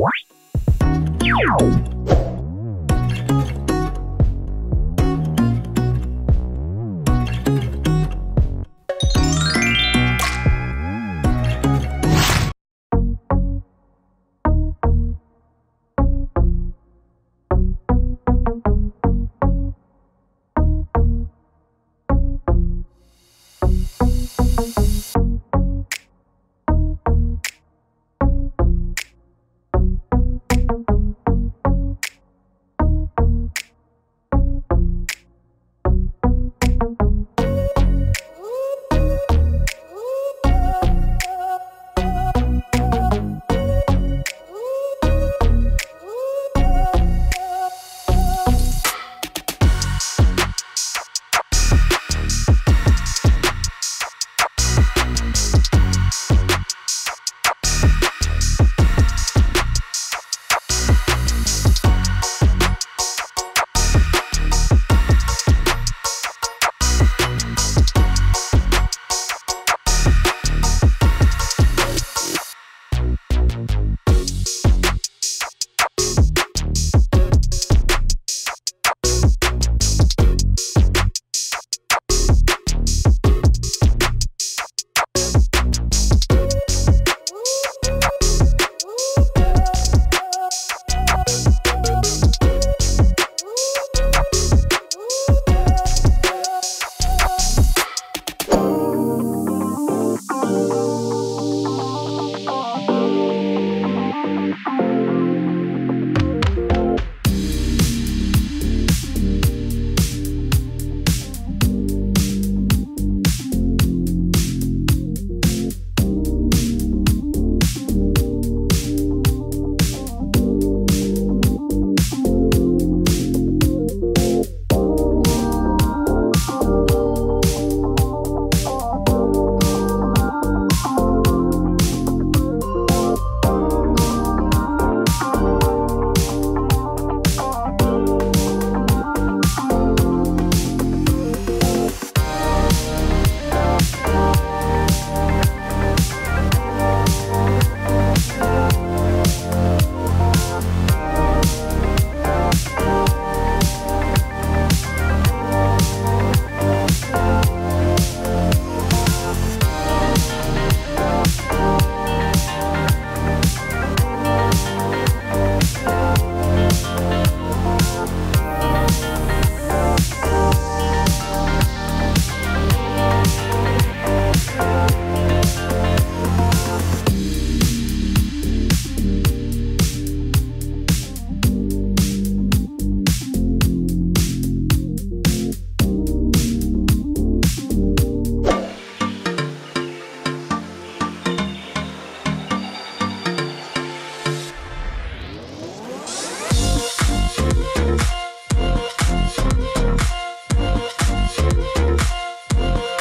Wow.